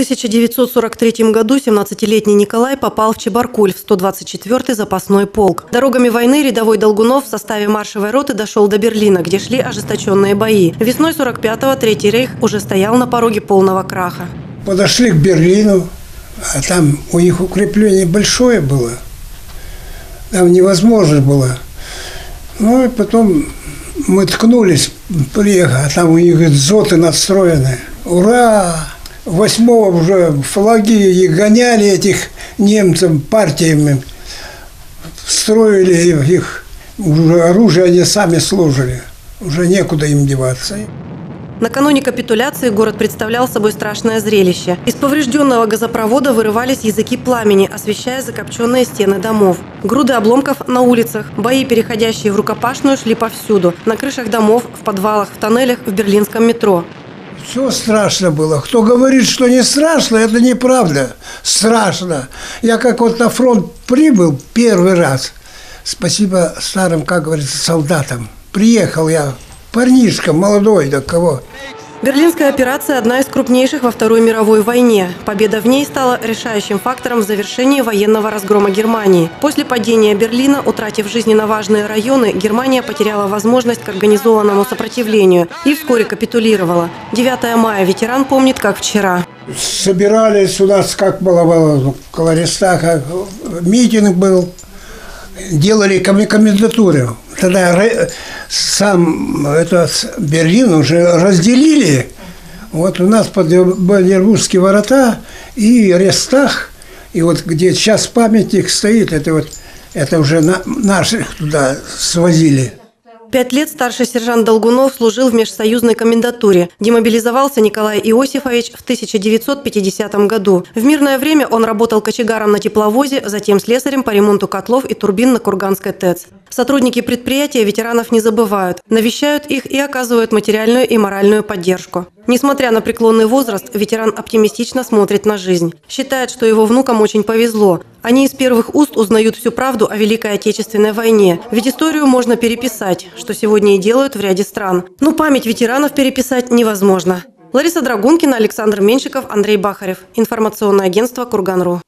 1943 году 17-летний Николай попал в Чебаркуль в 124-й запасной полк. Дорогами войны рядовой Долгунов в составе маршевой роты дошел до Берлина, где шли ожесточенные бои. Весной 45-го Третий рейх уже стоял на пороге полного краха. Подошли к Берлину, а там у них укрепление большое было. Там невозможно было. Ну и потом мы ткнулись, приехали, а там у них зоты настроены. Ура! Восьмого уже флаги и гоняли этих немцев партиями. Строили их, уже оружие они сами служили. Уже некуда им деваться. Накануне капитуляции город представлял собой страшное зрелище. Из поврежденного газопровода вырывались языки пламени, освещая закопченные стены домов. Груды обломков на улицах, бои, переходящие в рукопашную, шли повсюду. На крышах домов, в подвалах, в тоннелях, в берлинском метро. Все страшно было. Кто говорит, что не страшно, это неправда. Страшно. Я как вот на фронт прибыл первый раз. Спасибо старым, как говорится, солдатам. Приехал я, парнишка молодой, да кого. Берлинская операция – одна из крупнейших во Второй мировой войне. Победа в ней стала решающим фактором в завершении военного разгрома Германии. После падения Берлина, утратив жизненно важные районы, Германия потеряла возможность к организованному сопротивлению и вскоре капитулировала. 9 мая ветеран помнит, как вчера. Собирались у нас, как было, было около Ареста, митинг был, делали комендатуру. Тогда сам этот Берлин уже разделили. Вот у нас под Бандербургские ворота и Рестах, и вот где сейчас памятник стоит, это вот это уже на, наших туда свозили. Пять лет старший сержант Долгунов служил в межсоюзной комендатуре. Демобилизовался Николай Иосифович в 1950 году. В мирное время он работал кочегаром на тепловозе, затем слесарем по ремонту котлов и турбин на Курганской ТЭЦ. Сотрудники предприятия ветеранов не забывают, навещают их и оказывают материальную и моральную поддержку. Несмотря на преклонный возраст, ветеран оптимистично смотрит на жизнь. Считает, что его внукам очень повезло. Они из первых уст узнают всю правду о Великой Отечественной войне. Ведь историю можно переписать, что сегодня и делают в ряде стран. Но память ветеранов переписать невозможно. Лариса Драгункина, Александр Меньшиков, Андрей Бахарев. Информационное агентство «Курган.ру».